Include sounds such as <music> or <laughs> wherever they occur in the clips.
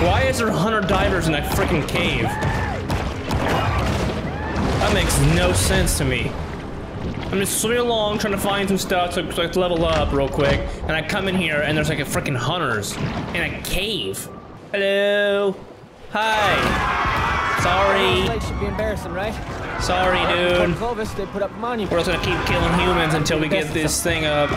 Why is there 100 divers in that freaking cave? That makes no sense to me. I'm just swimming along trying to find some stuff to, to level up real quick, and I come in here and there's like a freaking hunters in a cave. Hello. Hi. Sorry. Should be embarrassing, right? Sorry, dude. Clovis, they put up. We're just gonna keep killing humans until we get this thing up.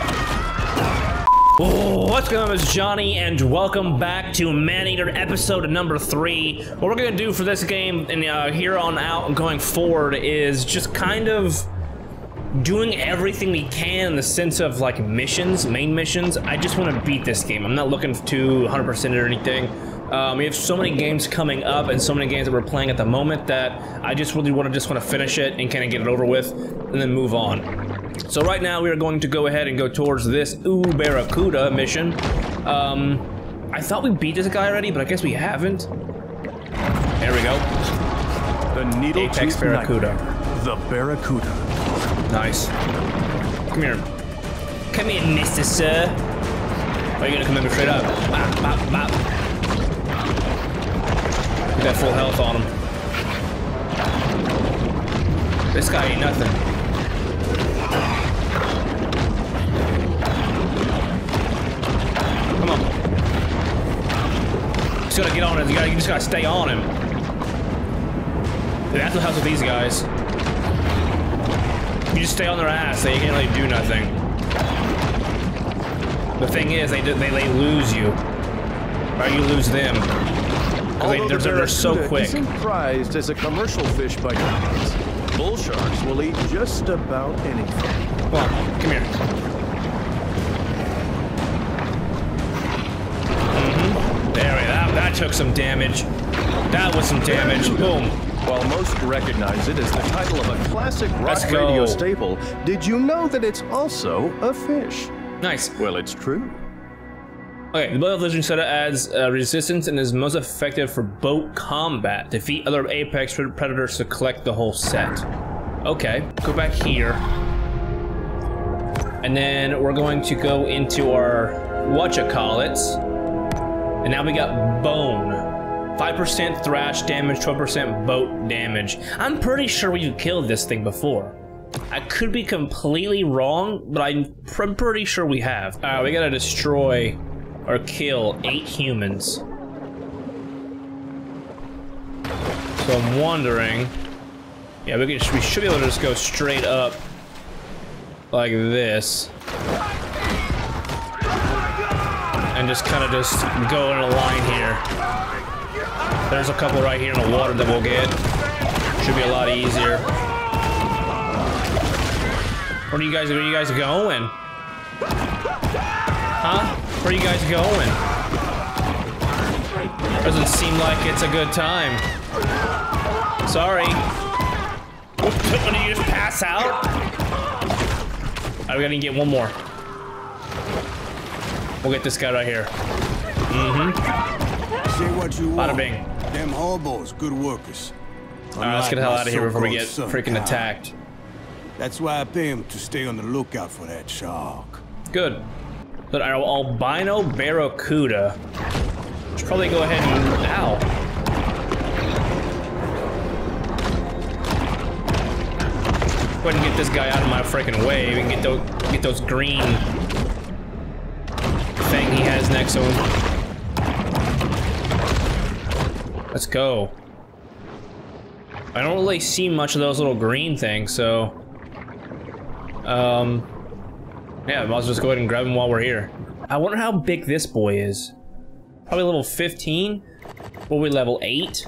What's going on, it's Johnny, and welcome back to Maneater episode number three. What we're gonna do for this game, and uh, here on out and going forward, is just kind of doing everything we can in the sense of like missions, main missions. I just want to beat this game. I'm not looking to 100% or anything. Um, we have so many games coming up and so many games that we're playing at the moment that I just really want to just want to finish it and kind of get it over with and then move on. So right now we are going to go ahead and go towards this Ooh Barracuda mission. Um, I thought we beat this guy already, but I guess we haven't. There we go. The needle Apex Barracuda. The Barracuda. Nice. Come here. Come here, Mr. Sir. Are you gonna come in straight up? Bop, bop, bop. He got full health on him. This guy ain't nothing. Come on. Just gotta get on it. You, gotta, you just gotta stay on him. That's what happens with these guys. You just stay on their ass. They can't really do nothing. The thing is, they do, they, they lose you, or you lose them. They, Although they're, the they're so quick. Isn't prized as a commercial fish by. Bull sharks will eat just about anything. Come on, come here. hmm There we that, that took some damage. That was some damage. Boom. While most recognize it as the title of a classic rock radio staple, did you know that it's also a fish? Nice. Well, it's true. Okay, the Blood of Legend Soda adds uh, resistance and is most effective for boat combat. Defeat other apex predators to collect the whole set. Okay, go back here. And then we're going to go into our whatcha-call-its. And now we got bone. 5% thrash damage, 12% boat damage. I'm pretty sure we've killed this thing before. I could be completely wrong, but I'm pr- pretty sure we have. Alright, we gotta destroy or kill eight humans. So I'm wondering. Yeah, we, can, we should be able to just go straight up like this. And just kind of just go in a line here. There's a couple right here in the water that we'll get. Should be a lot easier. Where are you guys? Where are you guys going? Huh? Where are you guys going? Doesn't seem like it's a good time. Sorry. Did you just pass out? We gotta get one more. We'll get this guy right here. Mm-hmm. Say what you Bada bing. Them hobos, good workers. Alright, let's get the hell out of here before we get freaking attacked. That's why I pay him to stay on the lookout for that shark. Good. But our albino barracuda. Should probably go ahead and ow. Go ahead and get this guy out of my freaking way. We can get those get those green thing he has next to him. Let's go. I don't really see much of those little green things, so um yeah, might as well just go ahead and grab him while we're here. I wonder how big this boy is. Probably level 15? Will we level 8?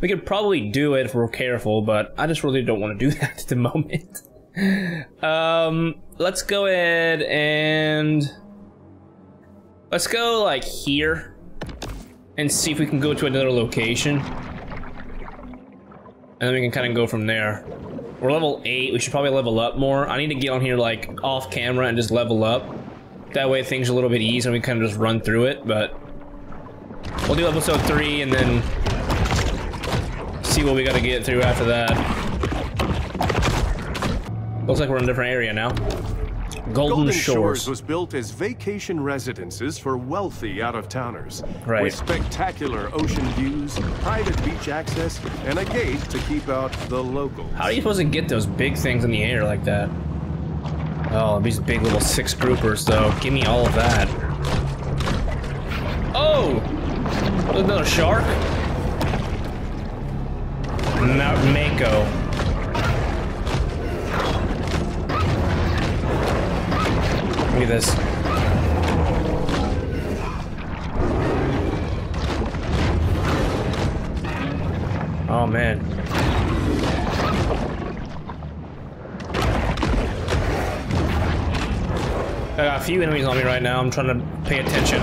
We could probably do it if we're careful, but I just really don't want to do <laughs> that at the moment. <laughs> um, let's go ahead and... Let's go, like, here. And see if we can go to another location. And then we can kind of go from there. We're level 8, we should probably level up more. I need to get on here like off camera and just level up. That way things are a little bit easier and we kind of just run through it, but... We'll do episode 3 and then... See what we gotta get through after that. Looks like we're in a different area now. Golden, Shores. Shores. was built as vacation residences for wealthy out-of-towners. Right. With spectacular ocean views, private beach access, and a gate to keep out the locals. How are you supposed to get those big things in the air like that? Oh, these big little six groupers, though. Give me all of that. Oh! Another shark? Mount Mako. Look at this. Oh man. I got a few enemies on me right now. I'm trying to pay attention.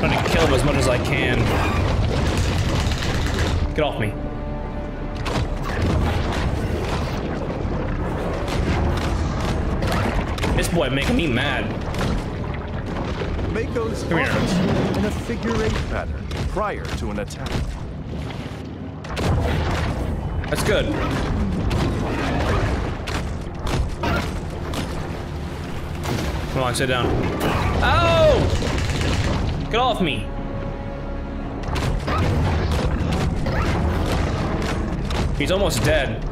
trying to kill them as much as I can. Get off me. This boy making me mad. Come here. in a figure eight pattern prior to an attack. That's good. Come on, sit down. Oh! Get off me. He's almost dead.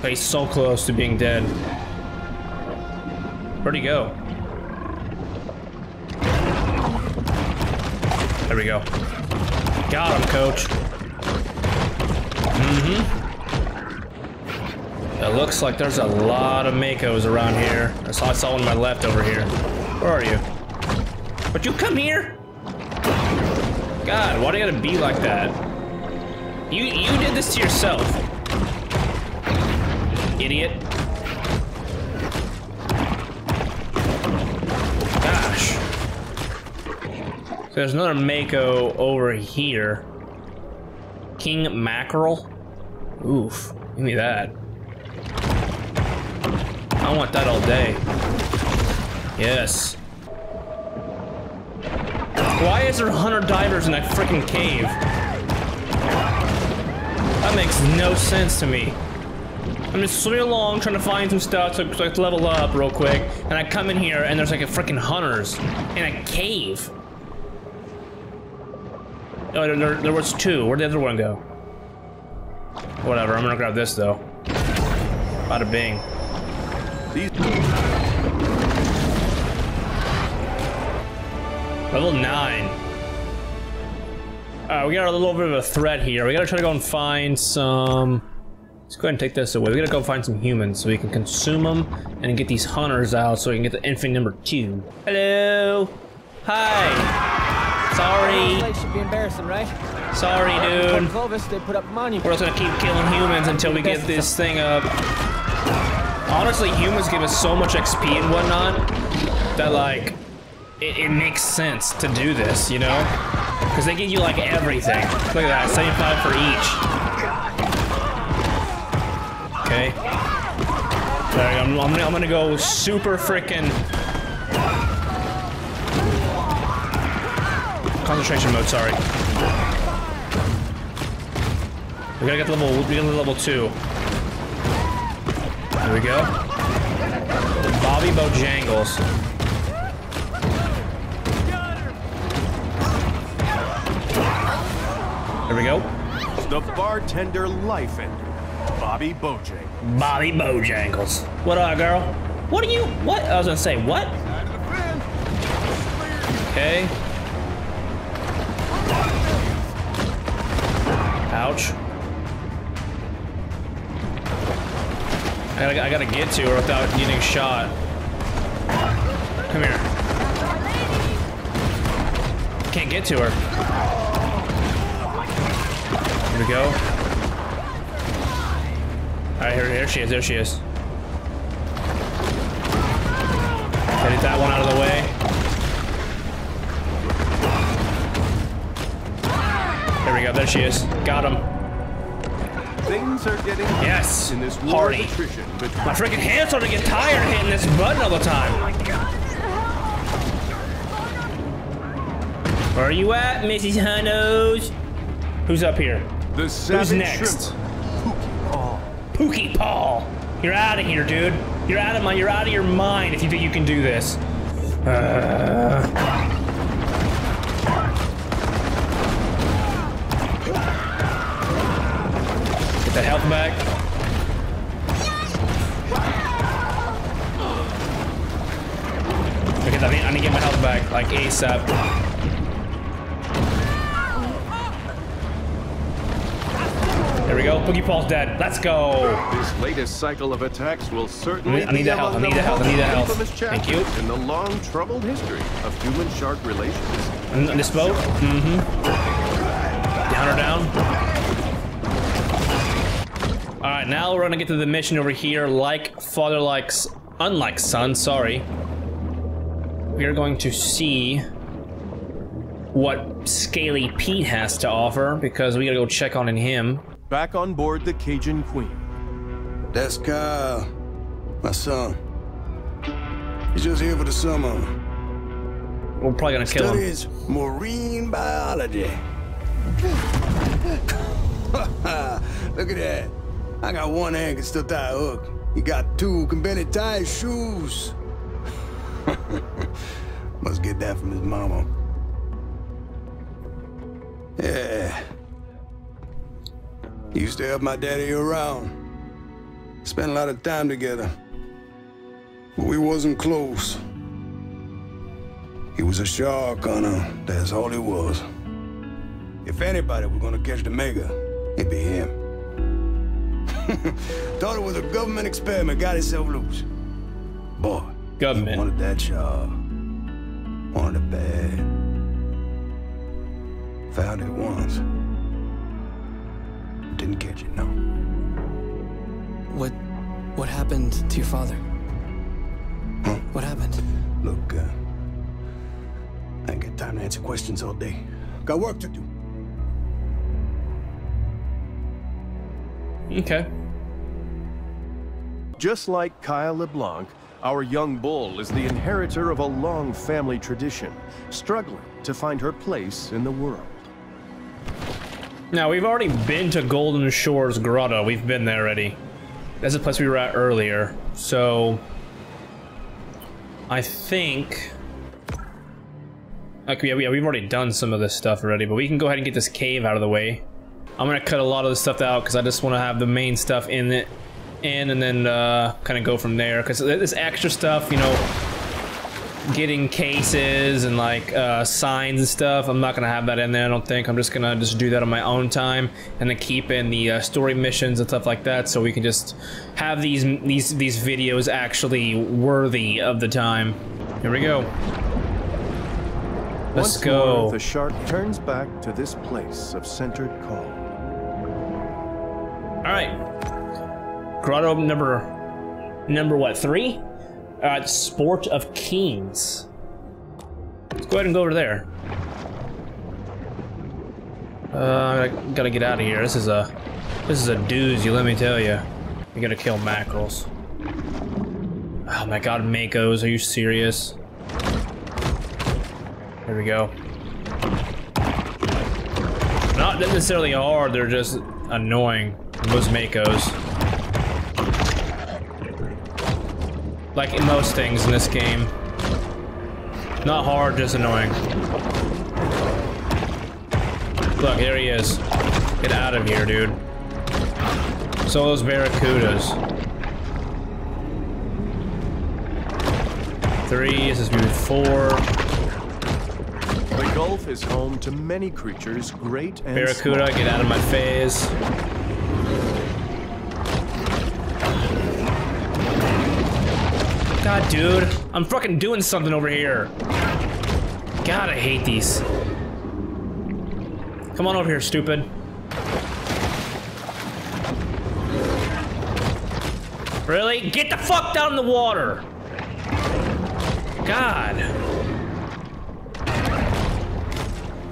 But he's so close to being dead. Where'd he go? There we go. Got him, coach. Mm-hmm. It looks like there's a lot of Makos around here. I saw, I saw one on my left over here. Where are you? But you come here? God, why do you gotta be like that? You you did this to yourself. Idiot. Gosh. So there's another Mako over here. King Mackerel? Oof. Give me that. I want that all day. Yes. Why is there hunter divers in that freaking cave? That makes no sense to me. I'm just swimming along trying to find some stuff I can level up real quick, and I come in here and there's like a freaking hunters in a cave. Oh, there, there, there was two. Where'd the other one go? Whatever, I'm gonna grab this though. Bada bing. These Level 9. Alright, we got a little bit of a threat here. We gotta try to go and find some... Let's go ahead and take this away. We gotta go find some humans so we can consume them and get these hunters out so we can get the infant number 2. Hello! Hi! Sorry! Should be embarrassing, right? Sorry, dude. Clovis, they put up. We're just gonna keep killing humans until we get this thing up. Honestly, humans give us so much XP and whatnot that like it, it makes sense to do this, you know? Because they give you like everything. Look at that, 75 for each. Okay. There, I'm, I'm, gonna, I'm gonna go super freaking concentration mode. Sorry. We gotta get to level. We gotta to level two. There we go. Bobby Bojangles. There we go. the bartender life ender, Bobby Bojang. Bobby Bojangles. What up, girl? What are you? What? I was gonna say, what? Okay. Ouch. I gotta, I gotta get to her without getting shot. Come here. Can't get to her. Here we go. Alright, here, here she is, there she is. Get that one out of the way. There we go, there she is. Got him. Things are getting Yes, in this party. My freaking hands starting to get tired hitting this button all the time. Where are you at, Mrs. Hunos? Who's up here? The Who's next? shrimp. Pookie Paul. You're out of here, dude. You're out of my. You're out of your mind if you think you can do this. Uh, Get that health back. I need to get my health back like ASAP. There we go. Pookie Paul's dead. Let's go. This latest cycle of attacks will certainly I need that health, I need the that health, I need that most health. Thank you. in the long troubled history of human-shark relations. And this boat? Mm-hmm. Down or down? Alright, now we're gonna get to the mission over here. Like father likes unlike son, sorry. We are going to see what Scaly Pete has to offer because we gotta go check on him. Back on board the Cajun Queen. That's Kyle, my son. He's just here for the summer. We're probably gonna kill him. Studies marine biology. <laughs> Look at that. I got one hand can still tie a hook. He got two can barely tie his shoes. <laughs> Must get that from his mama. Yeah. Used to help my daddy around. Spent a lot of time together. But we wasn't close. He was a shark hunter. That's all he was. If anybody were gonna catch the mega, it'd be him. <laughs> Thought it was a government experiment, got himself loose. Boy, Government. wanted that job. Wanted it bad. Found it once. Didn't catch it, no. What what happened to your father? Huh? What happened? Look, uh, I ain't got time to answer questions all day. Got work to do. Okay. Just like Kyle LeBlanc, our young bull is the inheritor of a long family tradition, struggling to find her place in the world. Now, we've already been to Golden Shores Grotto. We've been there already. That's the place we were at earlier. So, I think... Okay, yeah, we- yeah, we've already done some of this stuff already, but we can go ahead and get this cave out of the way. I'm gonna cut a lot of the stuff out because I just want to have the main stuff in it, in, and then uh, kind of go from there. Because this extra stuff, you know, getting cases and like uh, signs and stuff. I'm not gonna have that in there. I don't think. I'm just gonna just do that on my own time and then keep in the uh, story missions and stuff like that, so we can just have these these these videos actually worthy of the time. Here we go. Let's Once go. More, the shark turns back to this place of centered calm. All right. Grotto number number what three? Uh, Sport of Kings. Let's go ahead and go over there. Uh, I gotta get out of here. This is a this is a doozy. Let me tell you. You gotta kill mackerels. Oh my god, makos! Are you serious? Here we go. Not necessarily hard. They're just annoying. Those makos. Like in most things in this game. Not hard, just annoying. Look, here he is. Get out of here, dude. So those barracudas. Three, this is be four. The Gulf is home to many creatures, great and Barracuda, small. get out of my face. God, dude. I'm fucking doing something over here. God, I hate these. Come on over here, stupid. Really? Get the fuck down in the water! God.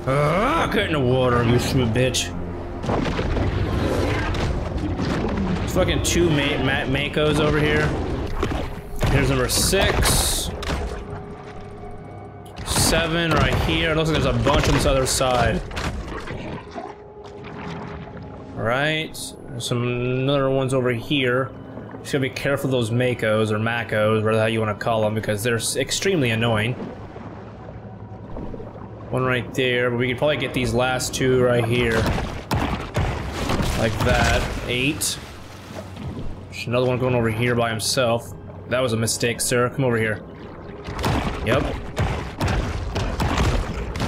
Ah, get in the water, you stupid bitch. There's fucking two ma ma Makos over here. Here's number six. seven right here. It looks like there's a bunch on this other side. Right. Some other ones over here. Just gotta be careful of those Makos or Makos, whatever hell you want to call them, because they're extremely annoying. One right there, but we could probably get these last two right here. Like that. Eight. There's another one going over here by himself. That was a mistake, sir. Come over here. Yep.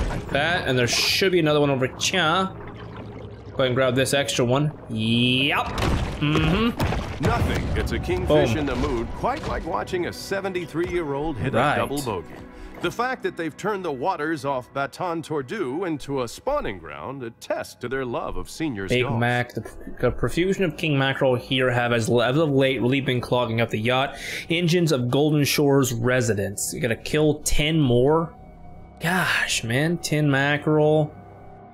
Like that, and there should be another one over here. Go ahead and grab this extra one. Yep. Mm-hmm. Nothing gets a kingfish Boom. in the mood quite like watching a 73-year-old hit Right. a double bogey. The fact that they've turned the waters off Baton Tordu into a spawning ground attests to their love of seniors Big golf. Mac, the, the profusion of King Mackerel here have as of late really been clogging up the yacht engines of Golden Shore's residents. You gotta kill 10 more? Gosh, man, 10 mackerel.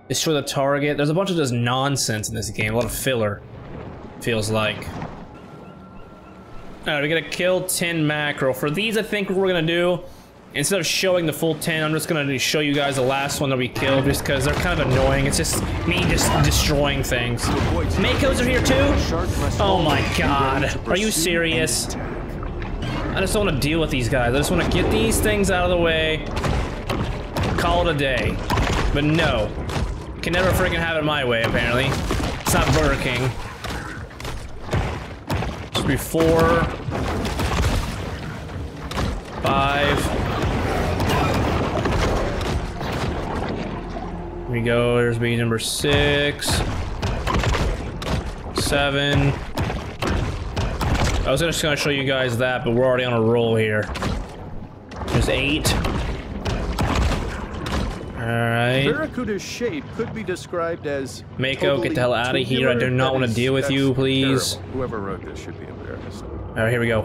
Destroy the target. There's a bunch of just nonsense in this game, a lot of filler, feels like. Alright, we gotta kill 10 mackerel. For these, I think what we're gonna do, instead of showing the full 10, I'm just gonna show you guys the last one that we killed, just because they're kind of annoying. It's just me just destroying things. Makos are here too? Oh my god. Are you serious? I just don't want to deal with these guys. I just want to get these things out of the way. Call it a day. But no. Can never freaking have it my way, apparently. It's not Burger King. Should. Five. We go. There's be number six. Seven. I was just gonna show you guys that, but we're already on a roll here. There's eight. Alright. Barracuda's shape could be described as Mako, get the hell out of here. I do not wanna deal with you, please. Terrible. Whoever wrote this should be embarrassed. Alright, here we go.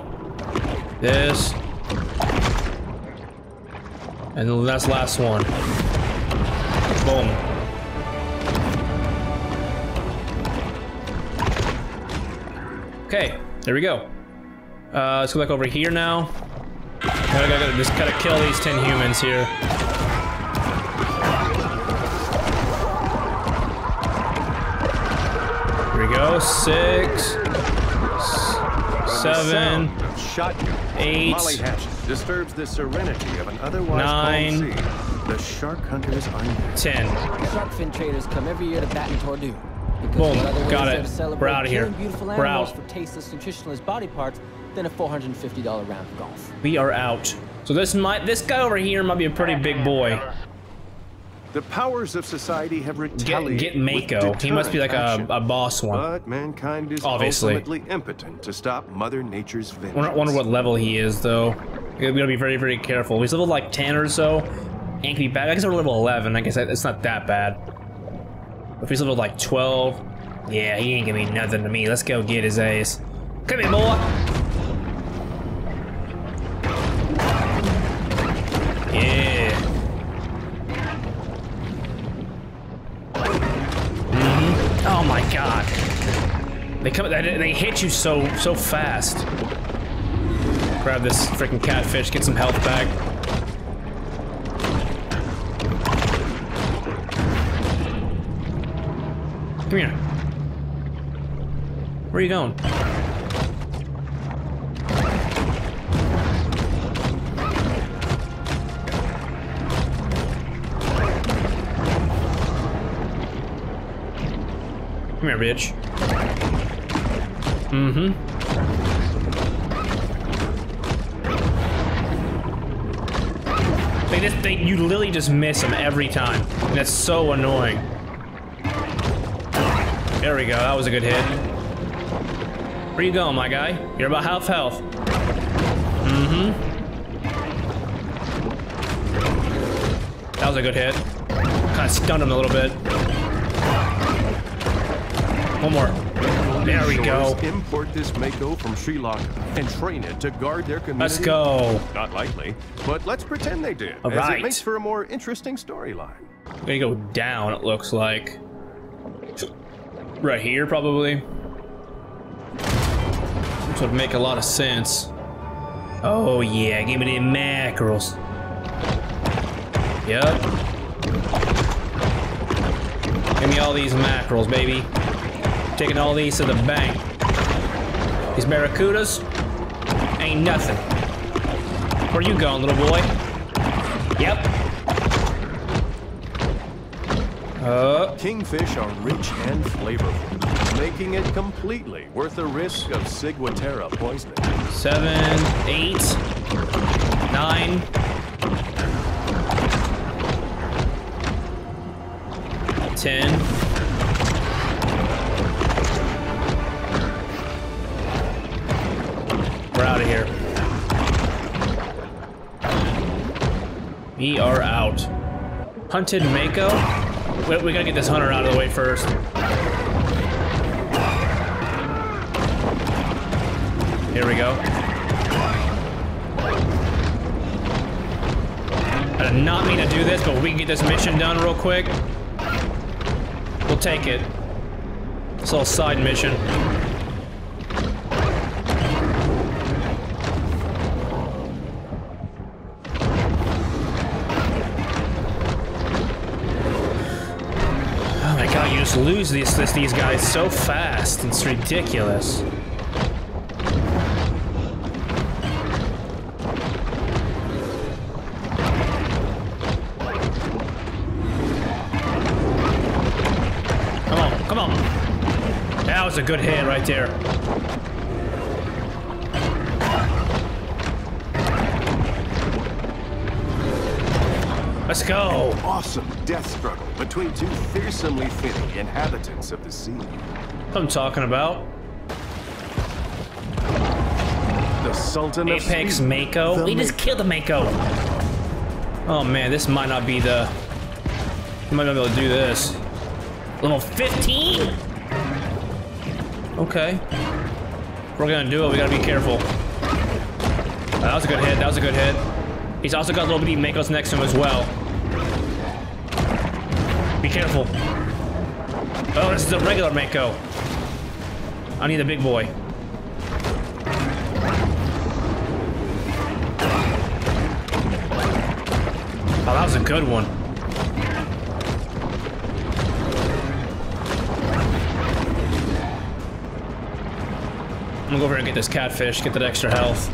This. And that's the last one. Boom. Okay, there we go. Uh, let's go back over here now. Gotta, gotta, just gotta kill these 10 humans here. Here we go. Six. Seven. Shotgun. eight, Molly hatchet disturbs the serenity of an otherwise nine, calm sea. The shark hunters are near. Ten. Shark fin traders come every year to Baton Tordu. Because Boom. what other way Got is there it. to celebrate We're outta here. beautiful We're animals out. for tasteless, nutritionless body parts than a $450 round of golf. We are out. So this might this guy over here might be a pretty big boy. The powers of society have Get retaliated. get with Mako. He must be like a, a boss one. But mankind is Obviously. ultimately impotent to stop Mother Nature's vengeance. Wonder, wonder what level he is though. We gotta be very very careful. He's level like 10 or so. Gonna be bad. I guess we're level 11. I guess it's not that bad. If he's level like 12, yeah, he ain't gonna be nothing to me. Let's go get his ass. Come here, boy. Yeah. Mhm. Oh my god. They come. They hit you so so fast. Grab this freaking catfish. Get some health back. Come here. Where are you going? Come here, bitch. Mm-hmm. They just, they, you literally just miss them every time. And that's so annoying. There we go, that was a good hit. Where you going, my guy? You're about half health. Mm-hmm. That was a good hit. Kind of stunned him a little bit. One more. There we go. Import this Mako from Sri Lanka and train it to guard their community. Let's go. Not likely, but let's pretend they did. All right. it makes for a more interesting storyline. Gonna go down, it looks like. Right here, probably. Which would make a lot of sense. Oh yeah, give me the mackerels. Yep. Give me all these mackerels, baby. Taking all these to the bank. These barracudas ain't nothing. Where you going, little boy? Yep. Uh, Kingfish are rich and flavorful, making it completely worth the risk of ciguatera poisoning. seven, eight, nine. Ten. We're out of here. We are out. Hunted Mako? We, we gotta get this hunter out of the way first. Here we go. I did not mean to do this, but we can get this mission done real quick. We'll take it. It's a little side mission. Just lose these, this, these guys so fast. It's ridiculous. Come on, come on. That was a good hit right there. Let's go. Awesome death struggle between two fearsomely fitting inhabitants of the sea. I'm talking about. The Sultan of Apex Sweden, Mako. the We just killed the Mako. Oh man, this might not be the. We might not be able to do this. Level 15? Okay. If we're gonna do it, we gotta be careful. That was a good hit, that was a good hit. He's also got little bitty Makos next to him as well. Be careful. Oh, this is a regular Mako. I need a big boy. Oh, that was a good one. I'm gonna go over and get this catfish, get that extra health.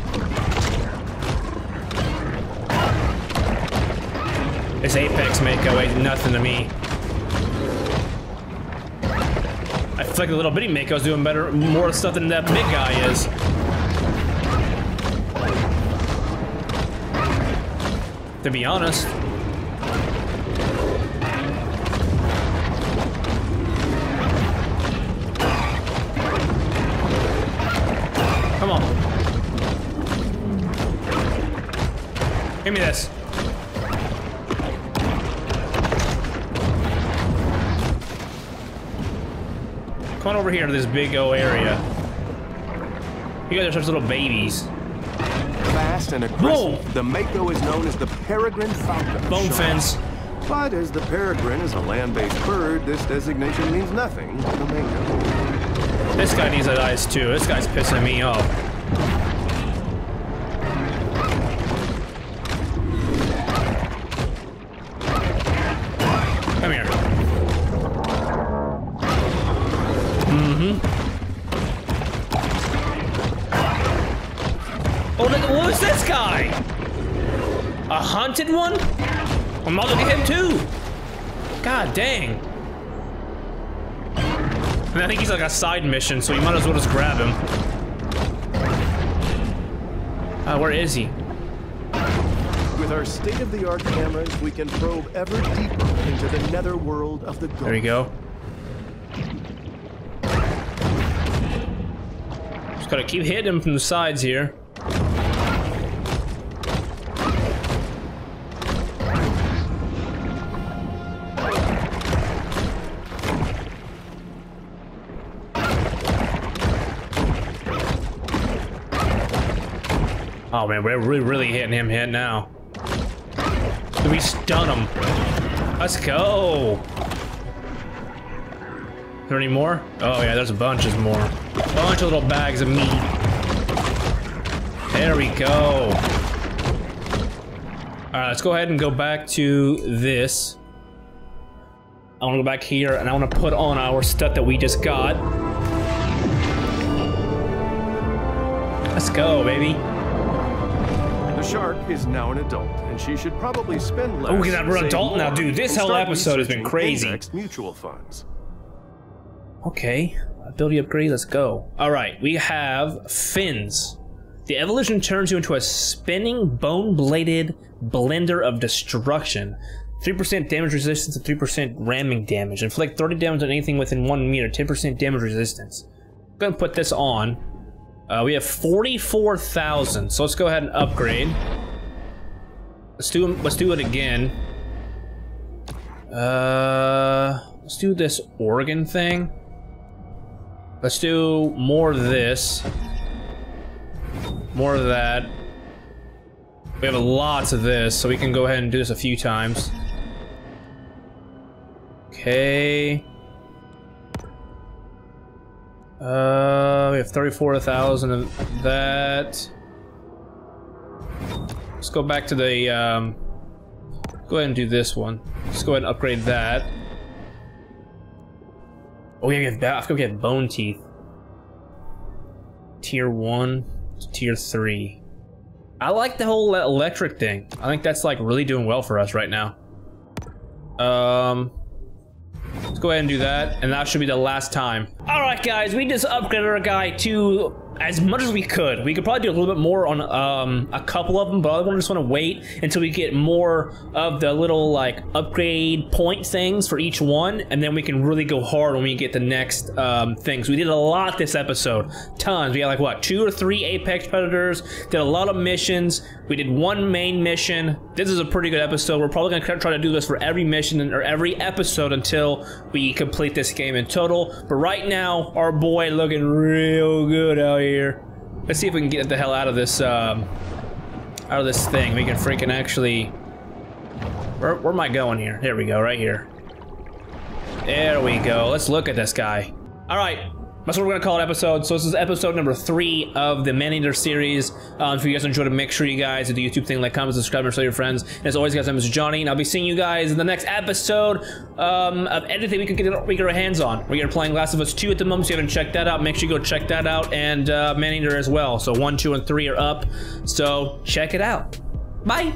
This Apex Mako ain't nothing to me. I feel like the little bitty Mako's doing better, more stuff than that big guy is. To be honest. Come on. Give me this. Come on over here to this big O area. You guys are such little babies. Fast and Whoa! the Mako is known as the peregrine falcon. Bone shark. fence. But as the peregrine is a land-based bird, this designation means nothing to the Mako. This guy needs that ice too. This guy's pissing me off. A one? I'm look him too. God dang. And I think he's like a side mission, so you might as well just grab him. Uh, where is he? With our state-of-the-art cameras, we can probe ever deeper into the netherworld of the ghost. There you go. Just gotta keep hitting him from the sides here. Oh man, we're really, really hitting him hit now. Do we stun him? Let's go. Is there any more? Oh yeah, there's a bunches more. Bunch of little bags of meat. There we go. All right, let's go ahead and go back to this. I want to go back here and I want to put on our stuff that we just got. Let's go, baby. Shark is now an adult, and she should probably spend oh, less. Oh, look we're adult now, dude. This whole episode has been crazy. mutual funds. Okay, ability upgrade, let's go. All right, we have fins. The evolution turns you into a spinning bone-bladed blender of destruction. 3% damage resistance and 3% ramming damage. Inflict 30 damage on anything within 1 meter, 10% damage resistance. I'm gonna put this on. Uh, we have 44,000, so let's go ahead and upgrade. Let's do, let's do it again. Uh, let's do this organ thing. Let's do more of this. More of that. We have lots of this, so we can go ahead and do this a few times. Okay. Uh, we have 34,000 of that. Let's go back to the, um, go ahead and do this one. Let's go ahead and upgrade that. Oh yeah, we have, I forgot we have bone teeth. Tier 1 to tier 3. I like the whole electric thing. I think that's like really doing well for us right now. Um, let's go ahead and do that, and that should be the last time. All right, guys, we just upgraded our guy to as much as we could. We could probably do a little bit more on um, a couple of them, but I just want to wait until we get more of the little like upgrade point things for each one, and then we can really go hard when we get the next um, things. We did a lot this episode, tons. We had like what two or three apex predators. Did a lot of missions. We did one main mission. This is a pretty good episode. We're probably gonna try to do this for every mission or every episode until we complete this game in total. But right now, our boy looking real good out here. Let's see if we can get the hell out of this, um, out of this thing. We can freaking actually. Where, where am I going here? There we go, right here. There we go. Let's look at this guy. All right. That's what we're gonna call it episode. So this is episode number three of the Maneater series. Um, if you guys enjoyed it, make sure you guys do the YouTube thing, like, comment, subscribe, and tell your friends. And as always, guys, name is Johnny, and I'll be seeing you guys in the next episode um, of anything we can get we get our hands on. We are playing Last of Us 2 at the moment, so you haven't checked that out, make sure you go check that out, and uh, as well. So one, two, and three are up. So check it out. Bye.